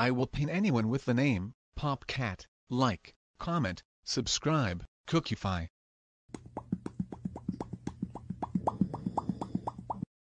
I will pin anyone with the name, PopCat, like, comment, subscribe, Cookify.